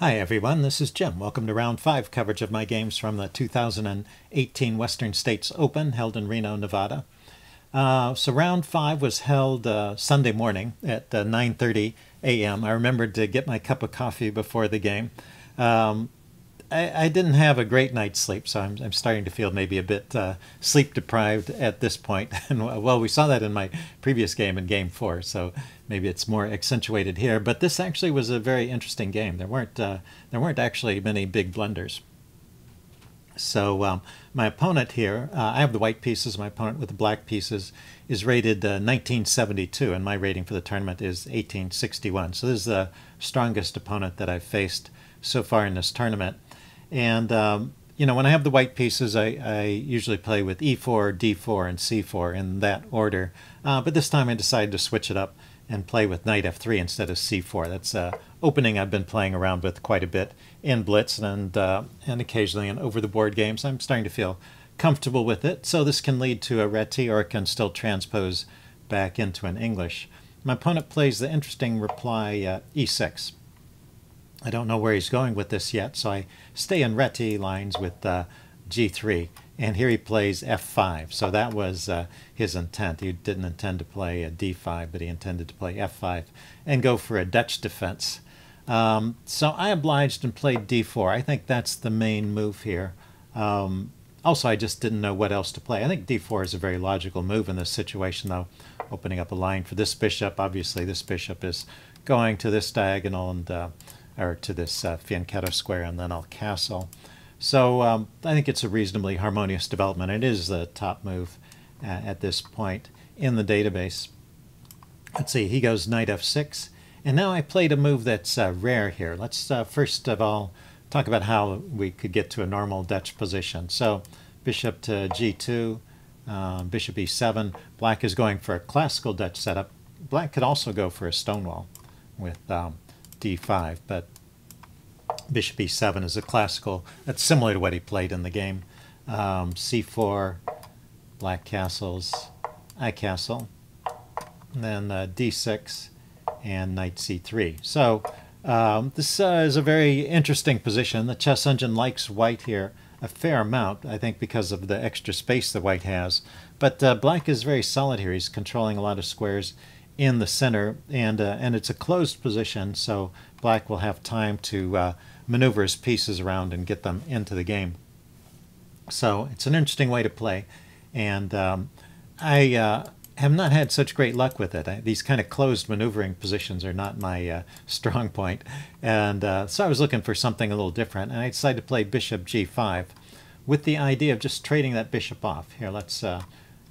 Hi everyone, this is Jim. Welcome to round five coverage of my games from the 2018 Western States Open held in Reno, Nevada. Uh, so round five was held uh, Sunday morning at uh, 9.30 a.m. I remembered to get my cup of coffee before the game. Um, I, I, didn't have a great night's sleep, so I'm, I'm starting to feel maybe a bit uh, sleep deprived at this point. And well, we saw that in my previous game in Game Four, so maybe it's more accentuated here. But this actually was a very interesting game. There weren't uh, there weren't actually many big blunders. So um, my opponent here, uh, I have the white pieces. My opponent with the black pieces is rated 1972, uh, and my rating for the tournament is 1861. So this is the strongest opponent that I've faced so far in this tournament. And, um, you know, when I have the white pieces, I, I, usually play with e4, d4, and c4 in that order. Uh, but this time I decided to switch it up and play with knight f3 instead of c4. That's an opening I've been playing around with quite a bit in Blitz and, uh, and occasionally in over-the-board games. I'm starting to feel comfortable with it. So this can lead to a reti or it can still transpose back into an English. My opponent plays the interesting reply uh, e6. I don't know where he's going with this yet, so I stay in reti lines with uh, g3. And here he plays f5. So that was uh, his intent. He didn't intend to play a d5, but he intended to play f5 and go for a Dutch defense. Um, so I obliged and played d4. I think that's the main move here. Um, also, I just didn't know what else to play. I think d4 is a very logical move in this situation, though. Opening up a line for this bishop. Obviously, this bishop is going to this diagonal and uh, or to this uh, fianchetto square, and then I'll castle. So um, I think it's a reasonably harmonious development. It is the top move uh, at this point in the database. Let's see, he goes knight f6. And now I played a move that's uh, rare here. Let's uh, first of all talk about how we could get to a normal Dutch position. So bishop to g2, uh, bishop e7. Black is going for a classical Dutch setup. Black could also go for a stonewall with um, d5, but bishop e7 is a classical, that's similar to what he played in the game. Um, c4, black castles, I castle, and then uh, d6, and knight c3. So um, this uh, is a very interesting position. The chess engine likes white here a fair amount, I think because of the extra space the white has. But uh, black is very solid here. He's controlling a lot of squares in the center, and, uh, and it's a closed position, so black will have time to uh, maneuver his pieces around and get them into the game. So it's an interesting way to play, and um, I uh, have not had such great luck with it. I, these kind of closed maneuvering positions are not my uh, strong point. And uh, so I was looking for something a little different, and I decided to play bishop g5 with the idea of just trading that bishop off. Here, let's uh,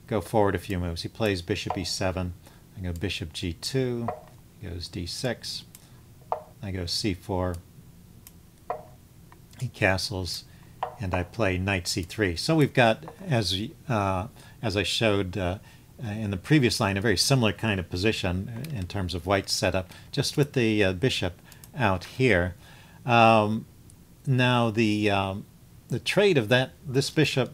go forward a few moves. He plays bishop e7. I go bishop g2. He goes d6. I go c4. He castles, and I play knight c3. So we've got, as, uh, as I showed, uh, uh, in the previous line, a very similar kind of position in terms of white setup, just with the uh, bishop out here. Um, now the um, the trade of that this bishop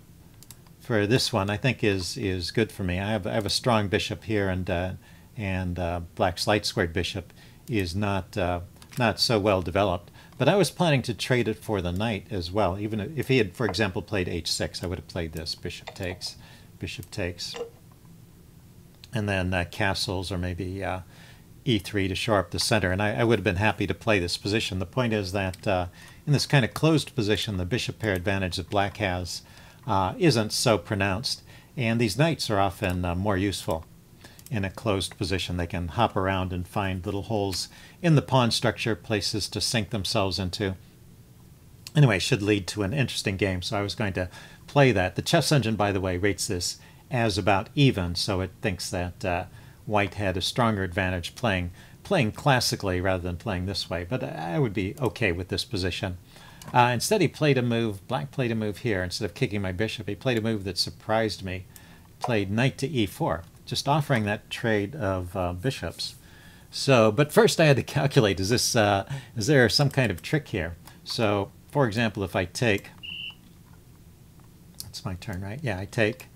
for this one, I think is is good for me. I have I have a strong bishop here, and uh, and uh, black's light squared bishop is not uh, not so well developed. But I was planning to trade it for the knight as well. Even if he had, for example, played h6, I would have played this bishop takes, bishop takes and then uh, castles or maybe uh, e3 to shore up the center. And I, I, would have been happy to play this position. The point is that uh, in this kind of closed position, the bishop pair advantage that black has uh, isn't so pronounced. And these knights are often more useful in a closed position. They can hop around and find little holes in the pawn structure, places to sink themselves into. Anyway, should lead to an interesting game, so I was going to play that. The chess engine, by the way, rates this as about even, so it thinks that uh, white had a stronger advantage playing playing classically rather than playing this way. But I would be okay with this position. Uh, instead, he played a move. Black played a move here instead of kicking my bishop. He played a move that surprised me. Played knight to e4, just offering that trade of uh, bishops. So, but first I had to calculate: is this uh, is there some kind of trick here? So, for example, if I take, it's my turn, right? Yeah, I take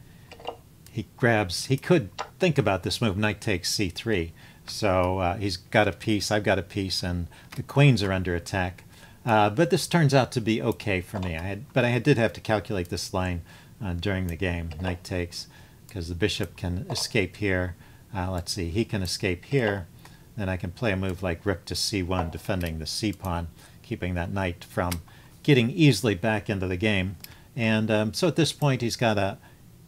he grabs, he could think about this move, knight takes c3. So uh, he's got a piece, I've got a piece, and the queens are under attack. Uh, but this turns out to be okay for me. I had, but I did have to calculate this line uh, during the game. Knight takes, because the bishop can escape here. Uh, let's see, he can escape here. Then I can play a move like rook to c1, defending the c pawn, keeping that knight from getting easily back into the game. And um, so at this point, he's got a,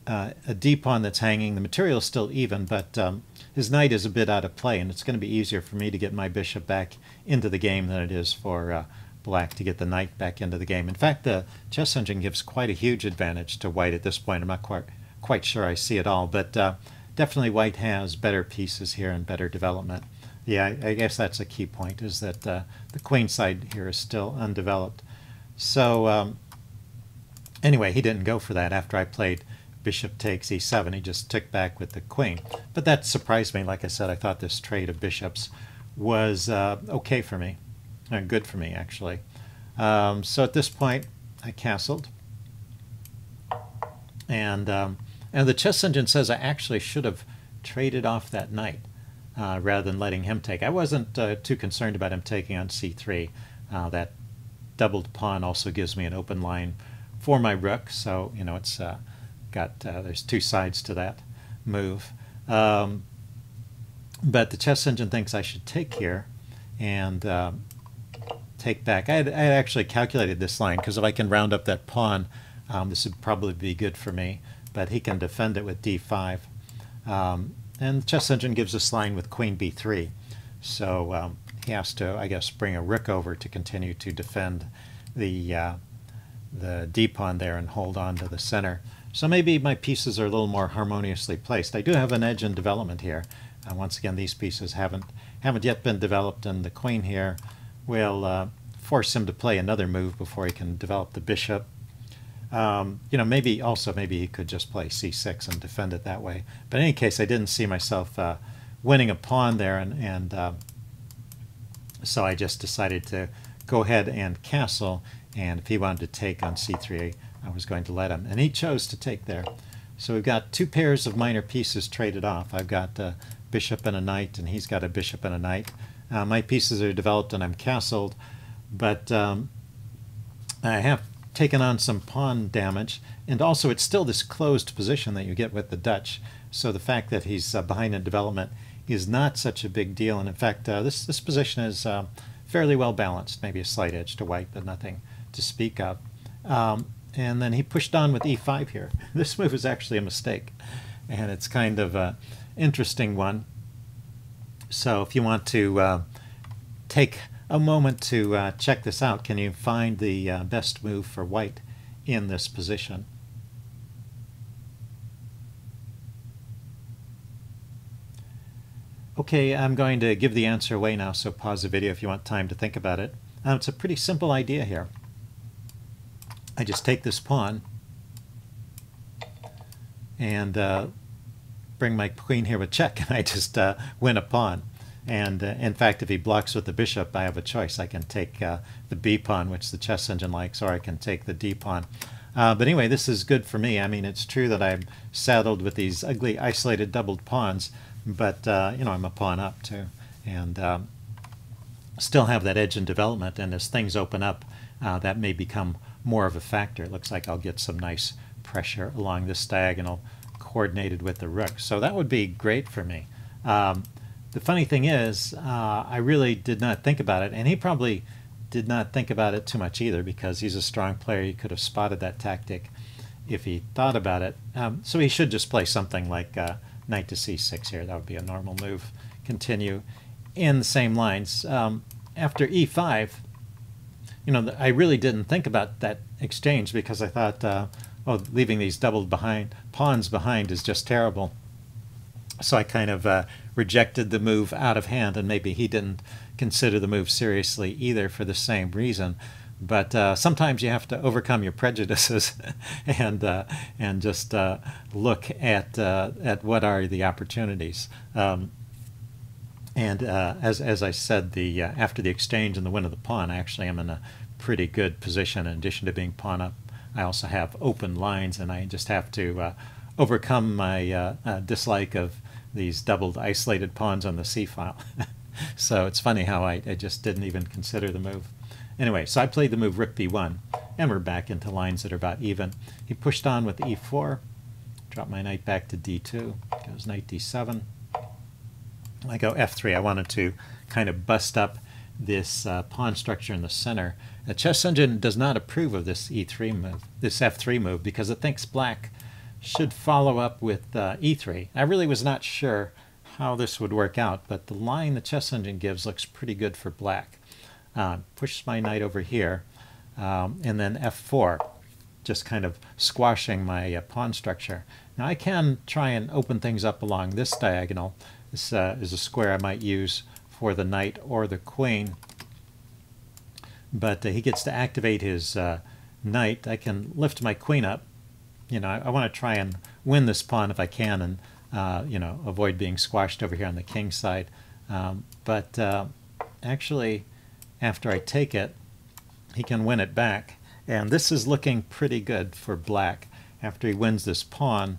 uh, a d pawn that's hanging. The material is still even, but um, his knight is a bit out of play, and it's going to be easier for me to get my bishop back into the game than it is for uh, black to get the knight back into the game. In fact, the chess engine gives quite a huge advantage to white at this point. I'm not quite quite sure I see it all, but uh, definitely white has better pieces here and better development. Yeah, I, I guess that's a key point, is that uh, the queen side here is still undeveloped. So um, anyway, he didn't go for that after I played bishop takes e7. He just took back with the queen. But that surprised me. Like I said, I thought this trade of bishops was uh, okay for me. Uh, good for me, actually. Um, so at this point, I castled. And, um, and the chess engine says I actually should have traded off that knight uh, rather than letting him take. I wasn't uh, too concerned about him taking on c3. Uh, that doubled pawn also gives me an open line for my rook, so you know it's uh, got uh, there's two sides to that move. Um, but the chess engine thinks I should take here and um, take back. I had, I had, actually calculated this line because if I can round up that pawn, um, this would probably be good for me. But he can defend it with d5. Um, and chess engine gives this line with queen b3. So um, he has to, I guess, bring a rook over to continue to defend the, uh, the d pawn there and hold on to the center. So maybe my pieces are a little more harmoniously placed. I do have an edge in development here. Uh, once again, these pieces haven't haven't yet been developed, and the queen here will uh, force him to play another move before he can develop the bishop. Um, you know, maybe also maybe he could just play c6 and defend it that way. But in any case, I didn't see myself uh, winning a pawn there, and, and uh, so I just decided to go ahead and castle. And if he wanted to take on c3, I was going to let him. And he chose to take there. So we've got two pairs of minor pieces traded off. I've got a bishop and a knight, and he's got a bishop and a knight. Uh, my pieces are developed and I'm castled, but um, I have taken on some pawn damage, and also it's still this closed position that you get with the Dutch. So the fact that he's uh, behind in development is not such a big deal. And in fact, uh, this, this position is uh, fairly well balanced, maybe a slight edge to white, but nothing to speak of. Um, and then he pushed on with e5 here. This move is actually a mistake, and it's kind of an interesting one. So if you want to uh, take a moment to uh, check this out, can you find the uh, best move for white in this position? Okay, I'm going to give the answer away now, so pause the video if you want time to think about it. Um, it's a pretty simple idea here. I just take this pawn and uh, bring my queen here with check, and I just uh, win a pawn. And uh, in fact, if he blocks with the bishop, I have a choice. I can take uh, the b pawn, which the chess engine likes, or I can take the d pawn. Uh, but anyway, this is good for me. I mean, it's true that I'm saddled with these ugly isolated doubled pawns, but uh, you know, I'm a pawn up too, and um, still have that edge in development. And as things open up, uh, that may become more of a factor. It looks like I'll get some nice pressure along this diagonal coordinated with the rook. So that would be great for me. Um, the funny thing is, uh, I really did not think about it, and he probably did not think about it too much either because he's a strong player. He could have spotted that tactic if he thought about it. Um, so he should just play something like uh, knight to c6 here. That would be a normal move. Continue in the same lines. Um, after e5, you know, I really didn't think about that exchange because I thought, uh, oh, leaving these doubled behind pawns behind is just terrible. So I kind of uh, rejected the move out of hand, and maybe he didn't consider the move seriously either for the same reason. But uh, sometimes you have to overcome your prejudices and uh, and just uh, look at uh, at what are the opportunities. Um, and uh, as, as I said, the uh, after the exchange and the win of the pawn, actually I actually am in a pretty good position. In addition to being pawn up, I also have open lines, and I just have to overcome my dislike of these doubled isolated pawns on the c file. so it's funny how I, I, just didn't even consider the move. Anyway, so I played the move rook b1, and we're back into lines that are about even. He pushed on with e4, dropped my knight back to d2, goes knight d7. I go f3. I wanted to kind of bust up this uh, pawn structure in the center. The chess engine does not approve of this e3 move, this f3 move, because it thinks black should follow up with uh, e3. I really was not sure how this would work out, but the line the chess engine gives looks pretty good for black. Uh, push my knight over here, um, and then f4, just kind of squashing my uh, pawn structure. Now I can try and open things up along this diagonal. This uh, is a square I might use for the knight or the queen, but uh, he gets to activate his uh, knight. I can lift my queen up. You know, I, I want to try and win this pawn if I can and, uh, you know, avoid being squashed over here on the king side. Um, but uh, actually, after I take it, he can win it back. And this is looking pretty good for black. After he wins this pawn,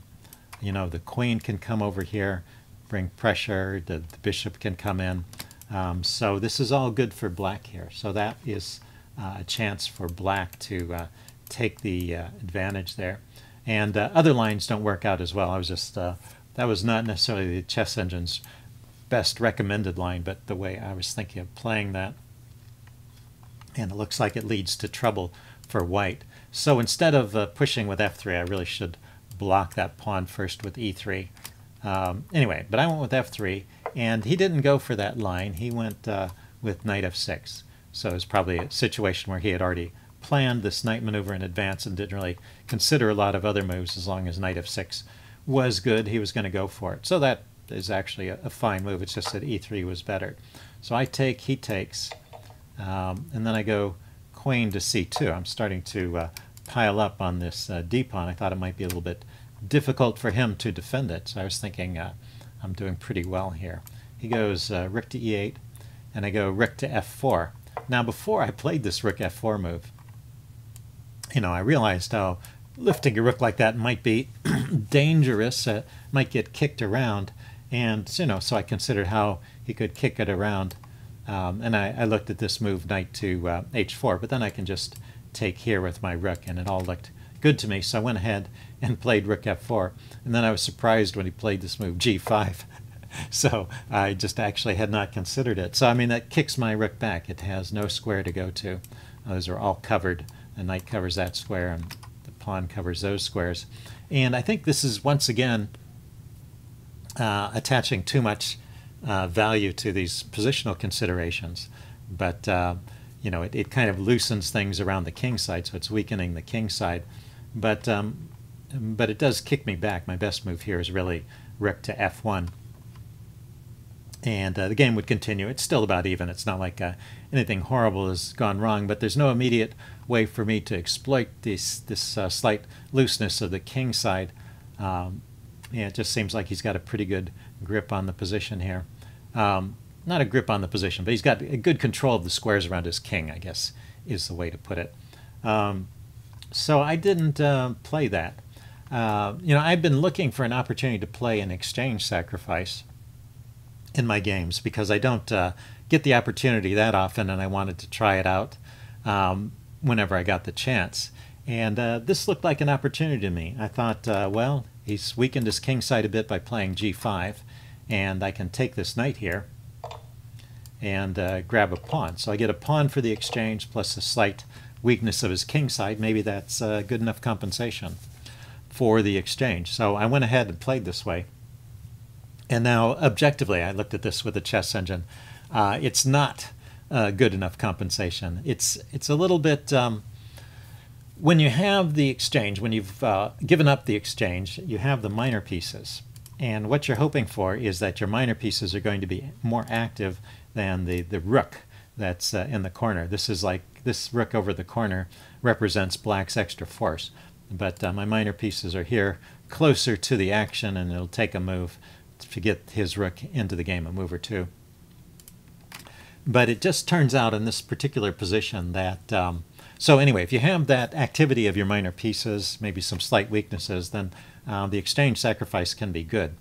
you know, the queen can come over here, bring pressure, the, the bishop can come in. Um, so this is all good for black here. So that is uh, a chance for black to uh, take the uh, advantage there. And uh, other lines don't work out as well. I was just, uh, that was not necessarily the chess engine's best recommended line, but the way I was thinking of playing that. And it looks like it leads to trouble for white. So instead of uh, pushing with f3, I really should block that pawn first with e3. Um, anyway, but I went with f3, and he didn't go for that line. He went uh, with knight f6. So it was probably a situation where he had already planned this knight maneuver in advance and didn't really consider a lot of other moves as long as knight f6 was good, he was going to go for it. So that is actually a, a fine move. It's just that e3 was better. So I take, he takes, um, and then I go queen to c2. I'm starting to uh, pile up on this uh, d pawn. I thought it might be a little bit difficult for him to defend it. So I was thinking uh, I'm doing pretty well here. He goes uh, rook to e8, and I go rook to f4. Now before I played this rook f4 move, you know, I realized how lifting a rook like that might be dangerous, uh, might get kicked around, and you know, so I considered how he could kick it around. Um, and I, I, looked at this move, knight to uh, h4, but then I can just take here with my rook, and it all looked good to me. So I went ahead and played rook f4, and then I was surprised when he played this move g5. so I just actually had not considered it. So I mean, that kicks my rook back. It has no square to go to. Those are all covered. The knight covers that square, and the pawn covers those squares. And I think this is once again uh, attaching too much uh, value to these positional considerations. But uh, you know, it, it kind of loosens things around the king side, so it's weakening the king side. But um, but it does kick me back. My best move here is really rook to f1 and uh, the game would continue. It's still about even. It's not like uh, anything horrible has gone wrong, but there's no immediate way for me to exploit this this uh, slight looseness of the king side. Um, yeah, it just seems like he's got a pretty good grip on the position here. Um, not a grip on the position, but he's got a good control of the squares around his king, I guess, is the way to put it. Um, so I didn't uh, play that. Uh, you know, I've been looking for an opportunity to play an exchange sacrifice in my games because I don't uh, get the opportunity that often, and I wanted to try it out um, whenever I got the chance. And uh, this looked like an opportunity to me. I thought, uh, well, he's weakened his king side a bit by playing g5, and I can take this knight here and uh, grab a pawn. So I get a pawn for the exchange plus a slight weakness of his king side. Maybe that's uh, good enough compensation for the exchange. So I went ahead and played this way. And now, objectively, I looked at this with a chess engine. Uh, it's not uh, good enough compensation. It's it's a little bit um, when you have the exchange, when you've uh, given up the exchange, you have the minor pieces, and what you're hoping for is that your minor pieces are going to be more active than the the rook that's uh, in the corner. This is like this rook over the corner represents black's extra force, but uh, my minor pieces are here closer to the action, and it'll take a move to get his rook into the game, a move or two. But it just turns out in this particular position that, um, so anyway, if you have that activity of your minor pieces, maybe some slight weaknesses, then uh, the exchange sacrifice can be good.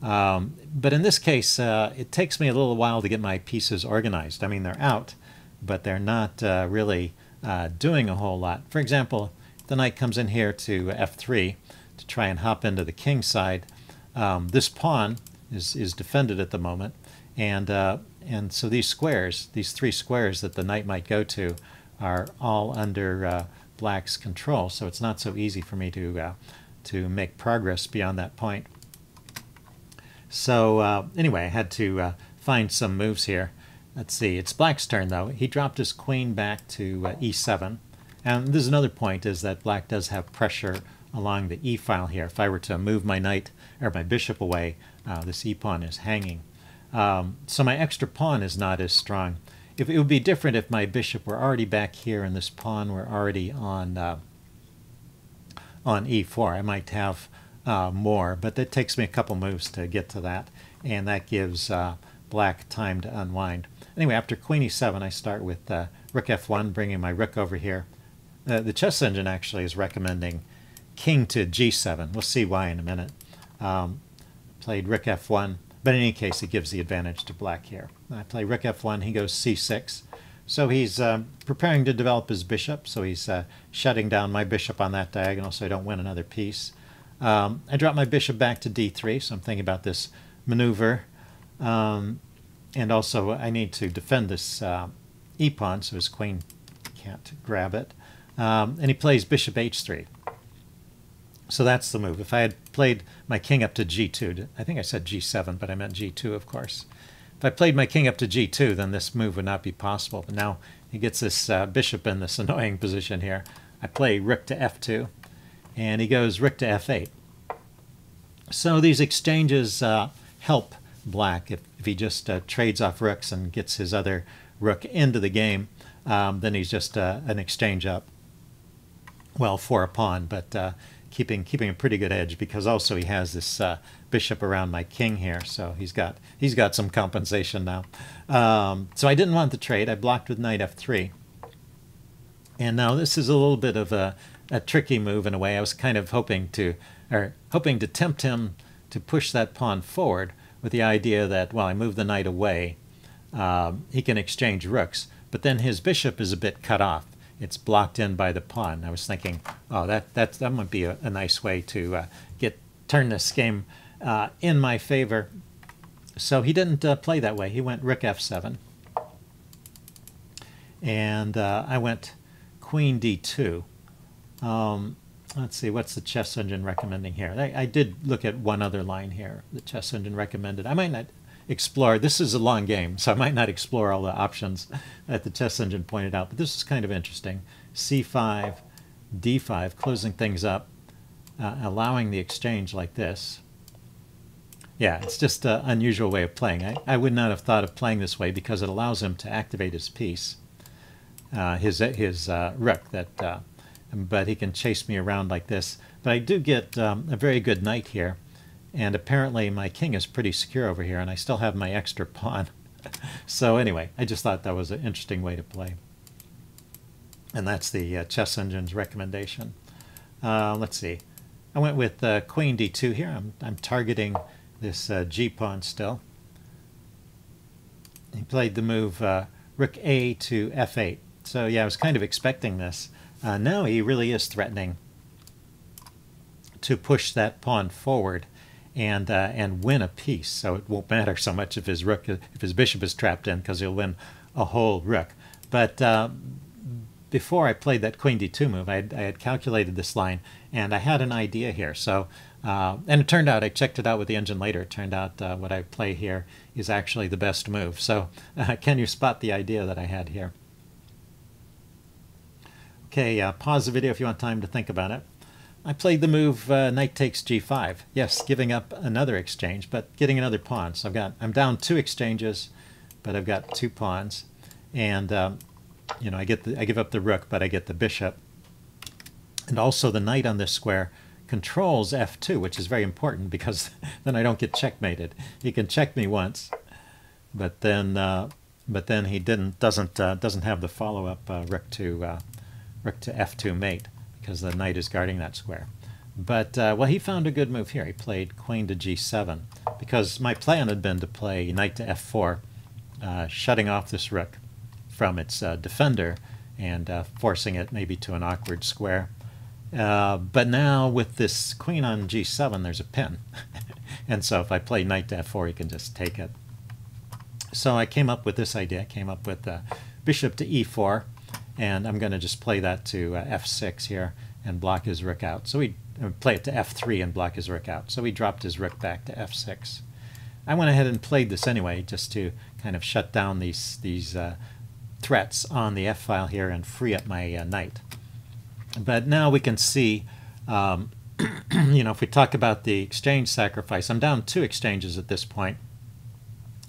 Um, but in this case, uh, it takes me a little while to get my pieces organized. I mean, they're out, but they're not uh, really uh, doing a whole lot. For example, the knight comes in here to f3 to try and hop into the king side. Um, this pawn is, is defended at the moment, and, uh, and so these squares, these three squares that the knight might go to, are all under uh, black's control, so it's not so easy for me to, uh, to make progress beyond that point. So uh, anyway, I had to uh, find some moves here. Let's see, it's black's turn though. He dropped his queen back to uh, e7. And there's another point is that black does have pressure along the e file here. If I were to move my knight or my bishop away, uh, this e pawn is hanging. Um, so my extra pawn is not as strong. If, it would be different if my bishop were already back here and this pawn were already on uh, on e4. I might have uh, more, but it takes me a couple moves to get to that, and that gives uh, black time to unwind. Anyway, after queen e7, I start with uh, rook f1, bringing my rook over here. Uh, the chess engine actually is recommending king to g7. We'll see why in a minute. Um, played rook f1, but in any case, it gives the advantage to black here. I play rook f1, he goes c6. So he's uh, preparing to develop his bishop, so he's uh, shutting down my bishop on that diagonal so I don't win another piece. Um, I drop my bishop back to d3, so I'm thinking about this maneuver. Um, and also, I need to defend this uh, e-pawn so his queen can't grab it. Um, and he plays bishop h3. So that's the move. If I had played my king up to g2, I think I said g7, but I meant g2, of course. If I played my king up to g2, then this move would not be possible. But now he gets this uh, bishop in this annoying position here. I play rook to f2, and he goes rook to f8. So these exchanges uh, help black if, if he just uh, trades off rooks and gets his other rook into the game. Um, then he's just uh, an exchange up. Well, for a pawn, but uh, keeping keeping a pretty good edge because also he has this uh, bishop around my king here, so he's got he's got some compensation now. Um, so I didn't want the trade. I blocked with knight f3. And now this is a little bit of a, a tricky move in a way. I was kind of hoping to or hoping to tempt him to push that pawn forward with the idea that, well, I move the knight away, um, he can exchange rooks, but then his bishop is a bit cut off. It's blocked in by the pawn. I was thinking, oh, that that that might be a, a nice way to uh, get turn this game uh, in my favor. So he didn't uh, play that way. He went rook f7, and uh, I went queen d2. Um, let's see, what's the chess engine recommending here? I, I, did look at one other line here. The chess engine recommended. I might not explore, this is a long game, so I might not explore all the options that the chess engine pointed out, but this is kind of interesting. C5, D5, closing things up, uh, allowing the exchange like this. Yeah, it's just an unusual way of playing. I, I would not have thought of playing this way because it allows him to activate his piece, uh, his, his uh, rook that uh, but he can chase me around like this. But I do get um, a very good knight here, and apparently my king is pretty secure over here, and I still have my extra pawn. so anyway, I just thought that was an interesting way to play. And that's the uh, chess engine's recommendation. Uh, let's see. I went with uh, queen d2 here. I'm, I'm targeting this uh, g pawn still. He played the move uh, rook a to f8. So yeah, I was kind of expecting this. Uh, now he really is threatening to push that pawn forward and uh, and win a piece. So it won't matter so much if his rook if his bishop is trapped in because he'll win a whole rook. But uh, before I played that queen d2 move, I had, I had, calculated this line and I had an idea here. So uh, and it turned out I checked it out with the engine later. It turned out uh, what I play here is actually the best move. So can you spot the idea that I had here? Okay, uh, pause the video if you want time to think about it. I played the move uh, knight takes g5. Yes, giving up another exchange, but getting another pawn. So I've got I'm down two exchanges, but I've got two pawns, and um, you know I get the I give up the rook, but I get the bishop, and also the knight on this square controls f2, which is very important because then I don't get checkmated. He can check me once, but then uh, but then he didn't doesn't uh, doesn't have the follow up uh, rook to uh, rook to f2 mate because the knight is guarding that square. But, uh, well, he found a good move here. He played queen to g7 because my plan had been to play knight to f4, uh, shutting off this rook. from its uh, defender and uh, forcing it maybe to an awkward square. Uh, but now with this queen on g7, there's a pin. and so if I play knight to f4, he can just take it. So I came up with this idea. I came up with uh, bishop to e4, and I'm going to just play that to uh, f6 here and block his rook out. So we uh, play it to f3 and block his rook out. So he dropped his rook back to f6. I went ahead and played this anyway, just to kind of shut down these these uh, threats on the f file here and free up my uh, knight. But now we can see, um, you know, if we talk about the exchange sacrifice, I'm down two exchanges at this point,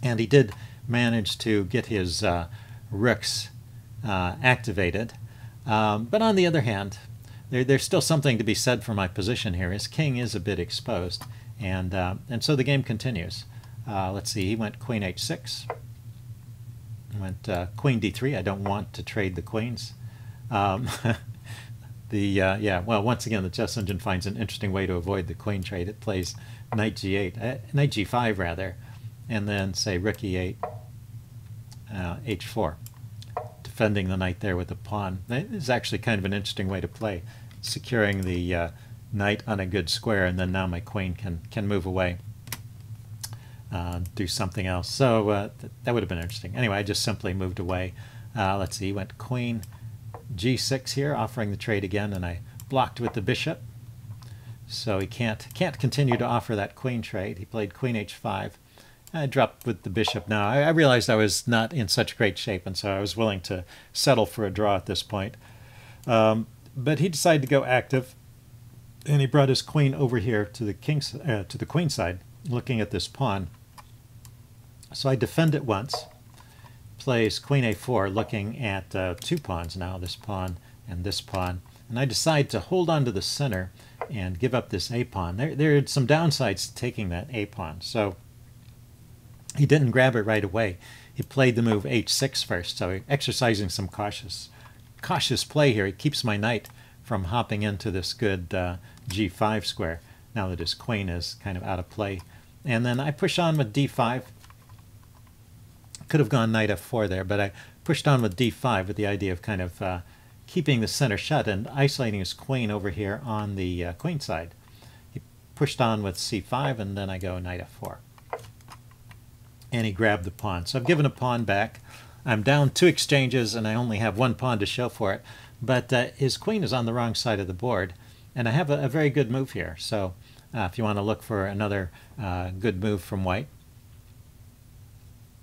and he did manage to get his uh, rooks uh, activated. Um, but on the other hand, there, there's still something to be said for my position here. His king is a bit exposed, and uh, and so the game continues. Uh, let's see, he went queen h6. Went uh, queen d3. I don't want to trade the queens. Um, the uh, yeah, well, once again, the chess engine finds an interesting way to avoid the queen trade. It plays knight g8, uh, knight g5 rather, and then say rook e8, h4 defending the knight there with the pawn. That is actually kind of an interesting way to play, securing the uh, knight on a good square, and then now my queen can can move away, uh, do something else. So uh, th that would have been interesting. Anyway, I just simply moved away. Uh, let's see, went queen g6 here, offering the trade again, and I blocked with the bishop. So he can't can't continue to offer that queen trade. He played queen h5. I dropped with the bishop now. I, I, realized I was not in such great shape, and so I was willing to settle for a draw at this point. Um, but he decided to go active, and he brought his queen over here to the king's uh, to the queen side, looking at this pawn. So I defend it once, plays queen a4, looking at uh, two pawns now, this pawn and this pawn, and I decide to hold on to the center and give up this a pawn. There, there are some downsides to taking that a pawn. So he didn't grab it right away. He played the move h6 first, so exercising some cautious cautious play here. He keeps my knight from hopping into this good uh, g5 square now that his queen is kind of out of play. And then I push on with d5. Could have gone knight f4 there, but I pushed on with d5 with the idea of kind of uh, keeping the center shut and isolating his queen over here on the uh, queen side. He pushed on with c5, and then I go knight f4 and he grabbed the pawn. So I've given a pawn back. I'm down two exchanges and I only have one pawn to show for it. But uh, his queen is on the wrong side of the board. And I have a, a very good move here. So uh, if you want to look for another uh, good move from white,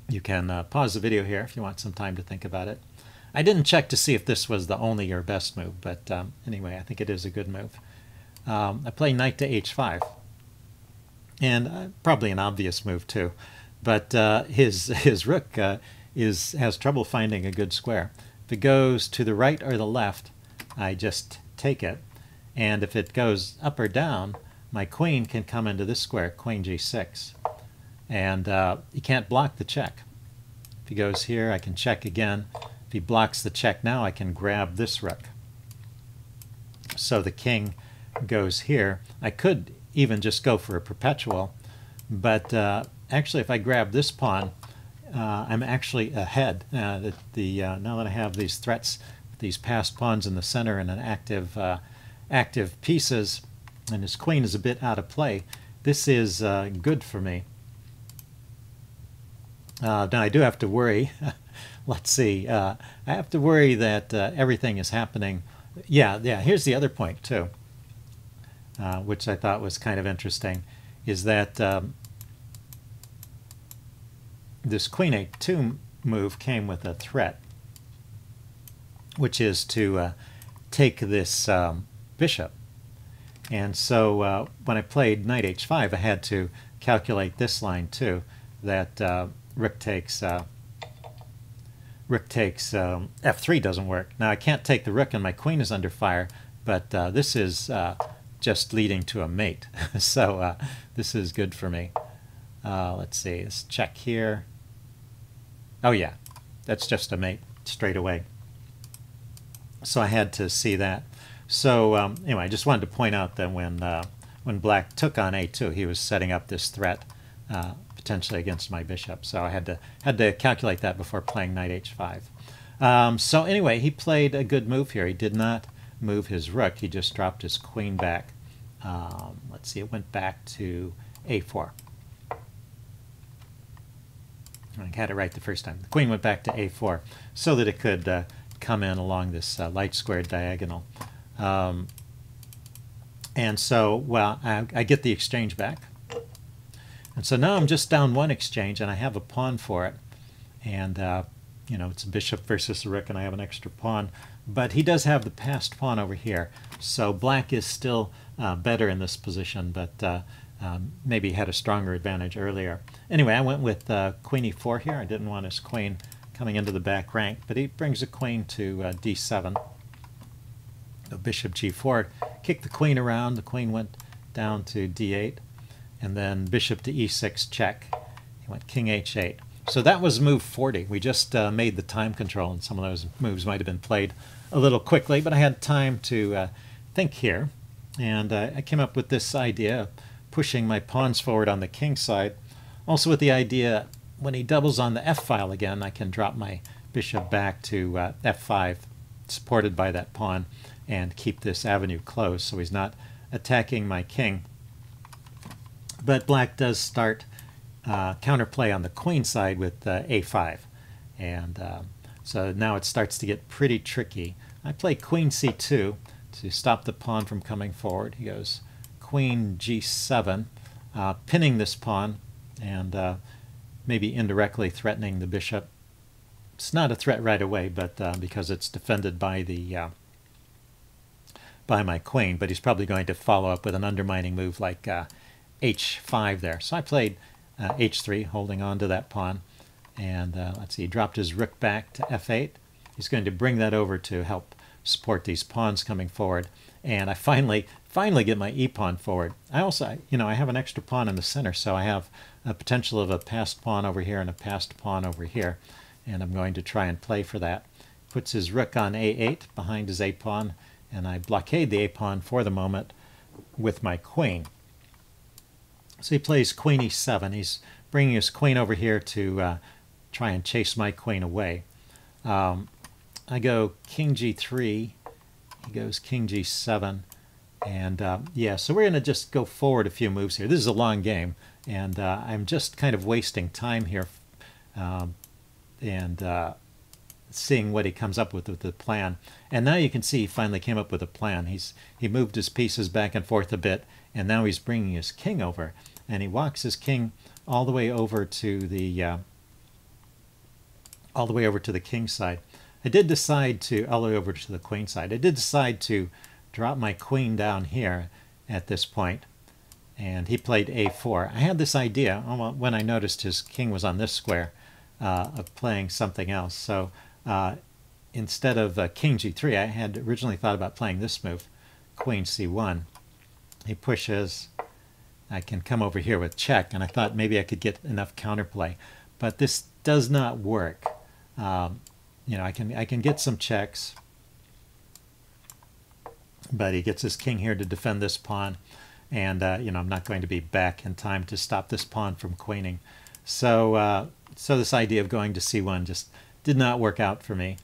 you can uh, pause the video here if you want some time to think about it. I didn't check to see if this was the only or best move, but um, anyway, I think it is a good move. Um, I play knight to h5, and uh, probably an obvious move too. But uh, his his rook uh, is has trouble finding a good square. If it goes to the right or the left, I just take it. And if it goes up or down, my queen can come into this square, queen g6. And uh, he can't block the check. If he goes here, I can check again. If he blocks the check now, I can grab this rook. So the king goes here. I could even just go for a perpetual, but uh, actually, if I grab this pawn, uh, I'm actually ahead. Uh, the, the uh, now that I have these threats, these passed pawns in the center and an active, uh, active pieces, and his queen is a bit out of play, this is uh, good for me. Uh, now I do have to worry. Let's see. I have to worry that everything is happening. Yeah, yeah. Here's the other point too, which I thought was kind of interesting, is that um, this queen a2 move came with a threat, which is to uh, take this um, bishop. And so uh, when I played knight h5, I had to calculate this line too, that uh, rook takes uh, rook takes um, f3 doesn't work. Now I can't take the rook and my queen is under fire, but uh, this is uh, just leading to a mate. so this is good for me. let's see, let's check here. Oh yeah, that's just a mate straight away. So I had to see that. So um, anyway, I just wanted to point out that when uh, when black took on a2, he was setting up this threat uh, potentially against my bishop. So I had to had to calculate that before playing knight h5. Um, so anyway, he played a good move here. He did not move his rook. He just dropped his queen back. Um, let's see, it went back to a4. I had it right the first time. The queen went back to a4 so that it could uh, come in along this uh, light squared diagonal. Um, and so, well, I, I, get the exchange back. And so now I'm just down one exchange and I have a pawn for it. And, uh, you know, it's a bishop versus a rook and I have an extra pawn. But he does have the passed pawn over here. So black is still uh, better in this position, but uh, um, maybe had a stronger advantage earlier. Anyway, I went with uh, queen e4 here. I didn't want his queen coming into the back rank, but he brings a queen to uh, d7. The bishop g4, kicked the queen around. The queen went down to d8, and then bishop to e6 check. He went king h8. So that was move 40. We just uh, made the time control, and some of those moves might have been played a little quickly, but I had time to uh, think here. And uh, I came up with this idea pushing my pawns forward on the king side. Also with the idea, when he doubles on the f file again, I can drop my bishop back to uh, f5, supported by that pawn, and keep this avenue closed so he's not attacking my king. But black does start uh, counterplay on the queen side with uh, a5. And uh, so now it starts to get pretty tricky. I play queen c2 to stop the pawn from coming forward. He goes queen g7, uh, pinning this pawn and uh, maybe indirectly threatening the bishop. It's not a threat right away, but uh, because it's defended by the uh, by my queen, but he's probably going to follow up with an undermining move like h5 uh, there. So I played h3, uh, holding on to that pawn. And let's see, he dropped his rook back to f8. He's going to bring that over to help support these pawns coming forward. And I finally finally get my e-pawn forward. I also, you know, I have an extra pawn in the center, so I have a potential of a passed pawn over here and a passed pawn over here, and I'm going to try and play for that. Puts his rook on a8 behind his a-pawn, and I blockade the a-pawn for the moment with my queen. So he plays queen e7. He's bringing his queen over here to uh, try and chase my queen away. Um, I go king g3. He goes king g7. And uh, yeah, so we're going to just go forward a few moves here. This is a long game, and uh, I'm just kind of wasting time here um, and uh, seeing what he comes up with with the plan. And now you can see he finally came up with a plan. He's He moved his pieces back and forth a bit, and now he's bringing his king over. And he walks his king all the way over to the uh, all the way over to the king side. I did decide to all the way over to the queen side. I did decide to drop my queen down here at this point, and he played a4. I had this idea when I noticed his king was on this square uh, of playing something else. So uh, instead of uh, king g3, I had originally thought about playing this move, queen c1. He pushes, I can come over here with check, and I thought maybe I could get enough counterplay. But this does not work. Um, you know, I can I can get some checks, but he gets his king here to defend this pawn. And, uh, you know, I'm not going to be back in time to stop this pawn from queening. So, uh, so this idea of going to c1 just did not work out for me.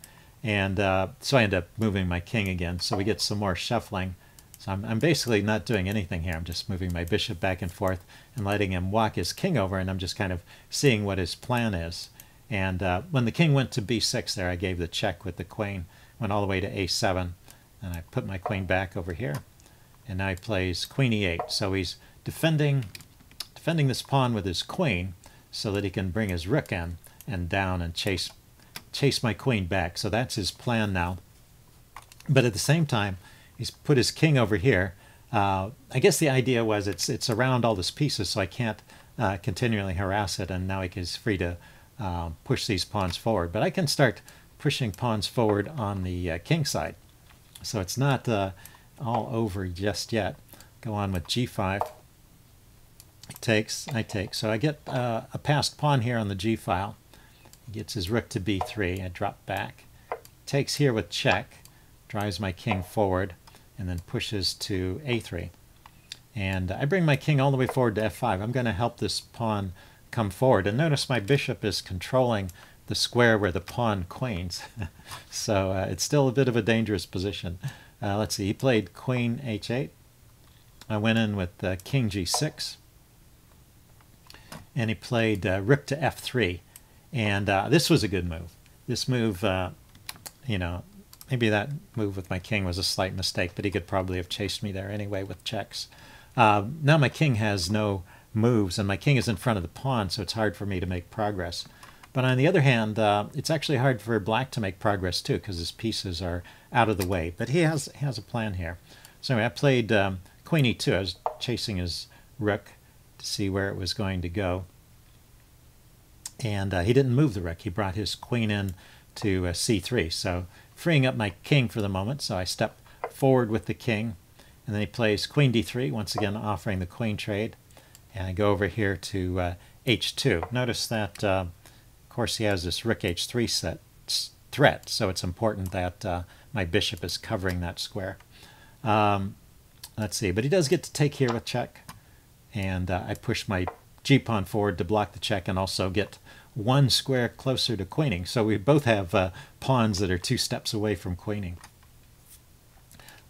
And uh, so I end up moving my king again. So we get some more shuffling. So I'm, I'm, basically not doing anything here. I'm just moving my bishop back and forth and letting him walk his king over. And I'm just kind of seeing what his plan is. And uh, when the king went to b6 there, I gave the check with the queen. Went all the way to a7. And I put my queen back over here. And now he plays queen e8. So he's defending, defending this pawn with his queen so that he can bring his rook in and down and chase, chase my queen back. So that's his plan now. But at the same time, he's put his king over here. Uh, I guess the idea was it's it's around all these pieces, so I can't uh, continually harass it, and now he's free to uh, push these pawns forward. But I can start pushing pawns forward on the uh, king side. So it's not uh, all over just yet. Go on with g5. He takes, I take. So I get uh, a passed pawn here on the g file. He gets his rook to b3. I drop back. Takes here with check. Drives my king forward and then pushes to a3. And I bring my king all the way forward to f5. I'm going to help this pawn come forward. And notice my bishop is controlling the square where the pawn queens. so uh, it's still a bit of a dangerous position. Uh, let's see, he played queen h8. I went in with uh, king g6. And he played uh, rook to f3. And uh, this was a good move. This move, uh, you know, maybe that move with my king was a slight mistake, but he could probably have chased me there anyway with checks. now my king has no moves, and my king is in front of the pawn, so it's hard for me to make progress. But on the other hand, uh, it's actually hard for black to make progress too, because his pieces are out of the way. But he has has a plan here. So anyway, I played um, queen e2. I was chasing his rook to see where it was going to go. And uh, he didn't move the rook. He brought his queen in to uh, c3. So freeing up my king for the moment. So I step forward with the king. And then he plays queen d3, once again offering the queen trade. And I go over here to uh, h2. Notice that, uh, of course, he has this rook h3 set threat, so it's important that uh, my bishop is covering that square. Um, let's see, but he does get to take here with check, and uh, I push my g-pawn forward to block the check and also get one square closer to queening. So we both have uh, pawns that are two steps away from queening.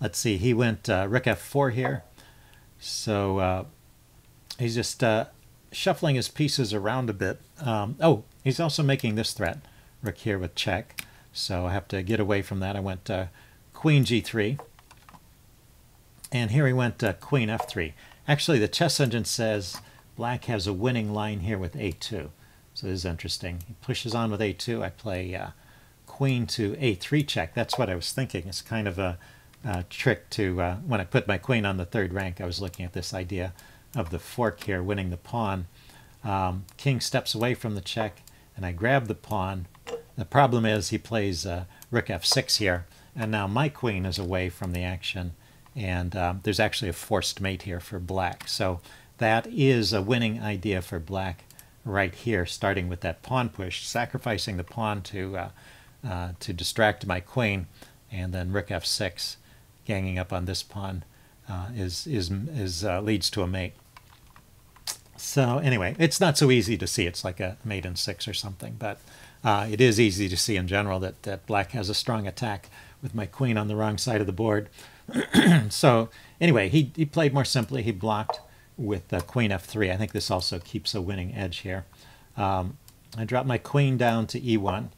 Let's see, he went uh, rook f4 here. So He's just uh, shuffling his pieces around a bit. Um, oh, he's also making this threat. Rook here with check. So I have to get away from that. I went uh, queen g3. And here he went uh, queen f3. Actually, the chess engine says black has a winning line here with a2. So this is interesting. He pushes on with a2. I play uh, queen to a3 check. That's what I was thinking. It's kind of a, a trick to, uh, when I put my queen on the third rank, I was looking at this idea of the fork here, winning the pawn. Um, king steps away from the check, and I grab the pawn. The problem is he plays uh, rook f6 here, and now my queen is away from the action, and um, there's actually a forced mate here for black. So that is a winning idea for black right here, starting with that pawn push, sacrificing the pawn to uh, uh, to distract my queen, and then rook f6, ganging up on this pawn, uh, is is is uh, leads to a mate. So anyway, it's not so easy to see. It's like a mate in six or something, but uh, it is easy to see in general that, that black has a strong attack with my queen on the wrong side of the board. so anyway, he, he played more simply. He blocked with uh, queen f3. I think this also keeps a winning edge here. Um, I dropped my queen down to e1.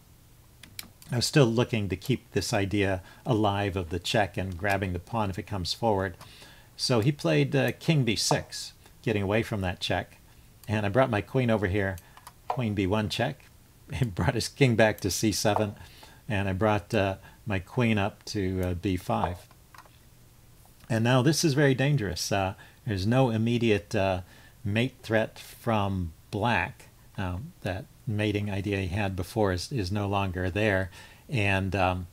I was still looking to keep this idea alive of the check and grabbing the pawn if it comes forward. So he played uh, king b6 getting away from that check. And I brought my queen over here, queen b1 check. He brought his king back to c7, and I brought uh, my queen up to uh, b5. And now this is very dangerous. Uh, there's no immediate uh, mate threat from black. Um, that mating idea he had before is, is no longer there. And, um,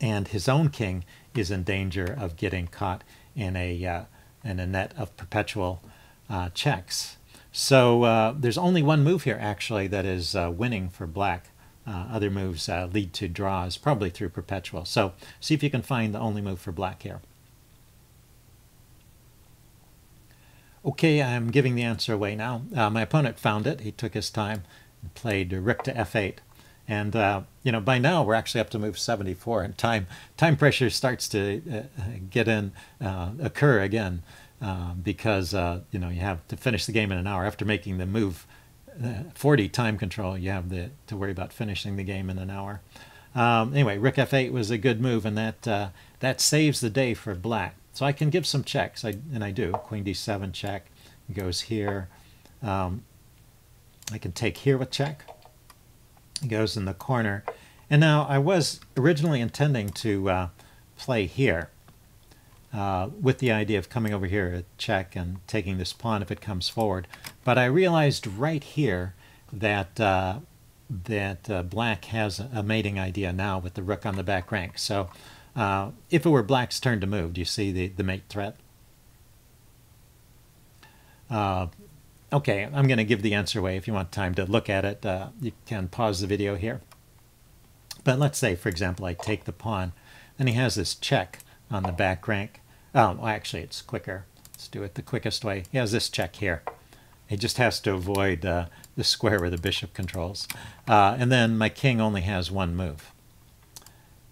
and his own king is in danger of getting caught in a uh, and a net of perpetual uh, checks. So uh, there's only one move here actually that is uh, winning for black. Uh, other moves uh, lead to draws, probably through perpetual. So see if you can find the only move for black here. Okay, I'm giving the answer away now. Uh, my opponent found it. He took his time and played rook to f8. And uh, you know, by now we're actually up to move 74, and time time pressure starts to uh, get in, uh, occur again, uh, because uh, you know you have to finish the game in an hour after making the move. Uh, 40 time control, you have the, to worry about finishing the game in an hour. Um, anyway, rook f8 was a good move, and that that saves the day for black. So I can give some checks, I, and I do. Queen d7 check goes here. Um, I can take here with check goes in the corner. And now I was originally intending to uh, play here uh, with the idea of coming over here to check and taking this pawn if it comes forward. But I realized right here that uh, that uh, black has a mating idea now with the rook on the back rank. So uh, if it were black's turn to move, do you see the, the mate threat? Okay, I'm going to give the answer away. If you want time to look at it, uh, you can pause the video here. But let's say, for example, I take the pawn, and he has this check on the back rank. Oh, well, actually, it's quicker. Let's do it the quickest way. He has this check here. He just has to avoid uh, the square where the bishop controls. Uh, and then my king only has one move.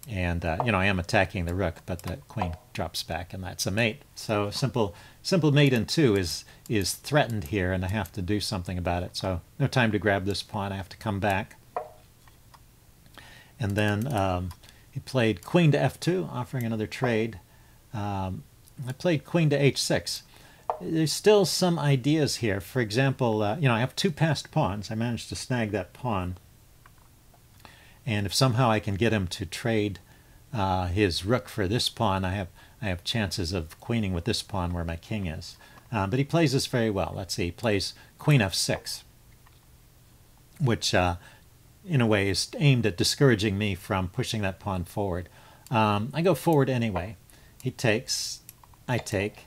And, uh, you know, I am attacking the rook, but the queen drops back, and that's a mate. So simple simple mate in two is, is threatened here, and I have to do something about it. So no time to grab this pawn. I have to come back. And then um, he played queen to f2, offering another trade. Um, I played queen to h6 there's still some ideas here. For example, uh, you know, I have two passed pawns. I managed to snag that pawn. And if somehow I can get him to trade uh, his rook for this pawn, I have I have chances of queening with this pawn where my king is. Uh, but he plays this very well. Let's see, he plays queen f6, which uh, in a way is aimed at discouraging me from pushing that pawn forward. Um, I go forward anyway. He takes, I take,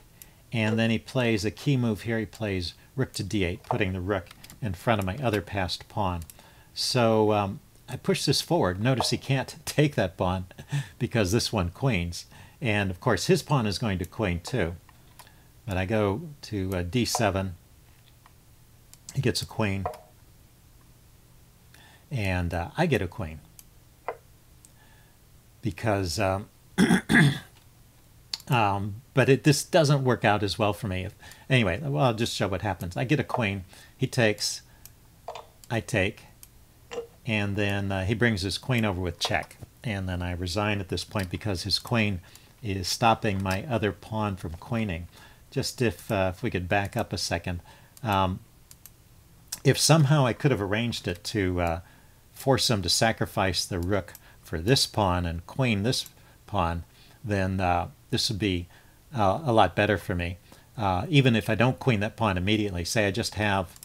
and then he plays a key move here. He plays rook to d8, putting the rook in front of my other passed pawn. So um, I push this forward. Notice he can't take that pawn because this one queens. And of course his pawn is going to queen too. But I go to uh, d7. He gets a queen. And uh, I get a queen. Because um, Um, but it, this doesn't work out as well for me. If, anyway, well, I'll just show what happens. I get a queen. He takes. I take. And then uh, he brings his queen over with check. And then I resign at this point because his queen is stopping my other pawn from queening. Just if, uh, if we could back up a second. Um, if somehow I could have arranged it to uh, force him to sacrifice the rook for this pawn and queen this pawn, then uh, this would be uh, a lot better for me. Uh, even if I don't queen that pawn immediately, say I just have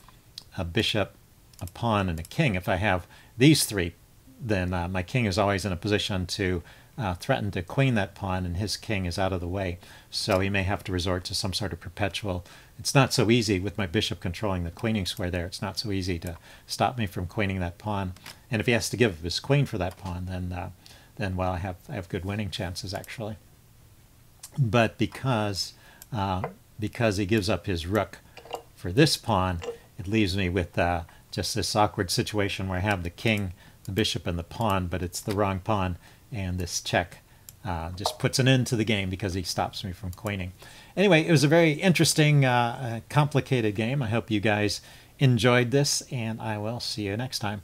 a bishop, a pawn, and a king. If I have these three, then uh, my king is always in a position to uh, threaten to queen that pawn, and his king is out of the way. So he may have to resort to some sort of perpetual. It's not so easy with my bishop controlling the queening square there. It's not so easy to stop me from queening that pawn. And if he has to give his queen for that pawn, then uh, then well, I have I have good winning chances actually but because uh, because he gives up his rook for this pawn, it leaves me with uh, just this awkward situation where I have the king, the bishop, and the pawn, but it's the wrong pawn, and this check uh, just puts an end to the game because he stops me from queening. Anyway, it was a very interesting, uh, uh, complicated game. I hope you guys enjoyed this, and I will see you next time.